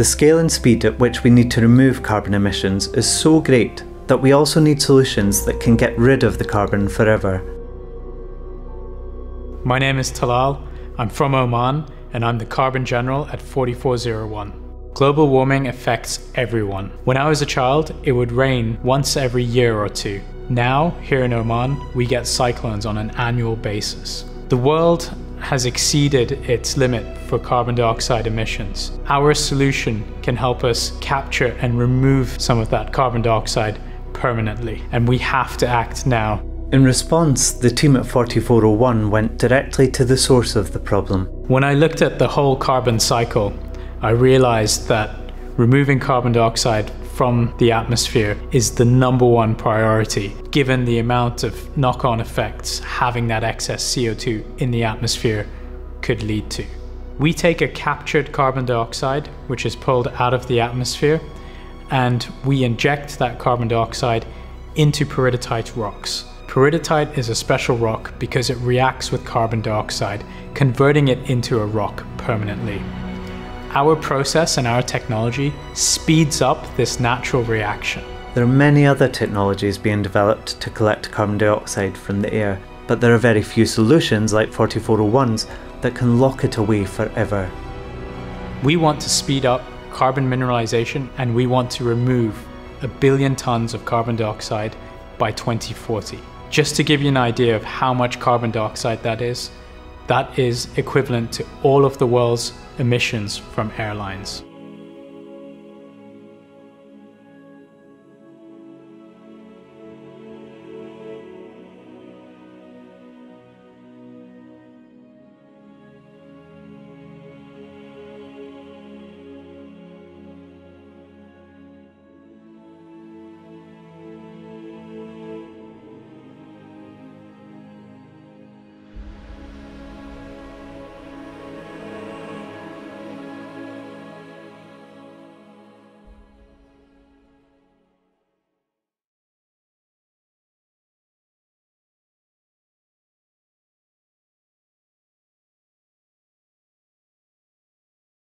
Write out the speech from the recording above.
The scale and speed at which we need to remove carbon emissions is so great that we also need solutions that can get rid of the carbon forever. My name is Talal. I'm from Oman and I'm the Carbon General at 4401. Global warming affects everyone. When I was a child, it would rain once every year or two. Now, here in Oman, we get cyclones on an annual basis. The world has exceeded its limit for carbon dioxide emissions. Our solution can help us capture and remove some of that carbon dioxide permanently, and we have to act now. In response, the team at 4401 went directly to the source of the problem. When I looked at the whole carbon cycle, I realized that removing carbon dioxide from the atmosphere is the number one priority, given the amount of knock on effects having that excess CO2 in the atmosphere could lead to. We take a captured carbon dioxide, which is pulled out of the atmosphere, and we inject that carbon dioxide into peridotite rocks. Peridotite is a special rock because it reacts with carbon dioxide, converting it into a rock permanently. Our process and our technology speeds up this natural reaction. There are many other technologies being developed to collect carbon dioxide from the air, but there are very few solutions like 4401's that can lock it away forever. We want to speed up carbon mineralization and we want to remove a billion tons of carbon dioxide by 2040. Just to give you an idea of how much carbon dioxide that is, that is equivalent to all of the world's emissions from airlines.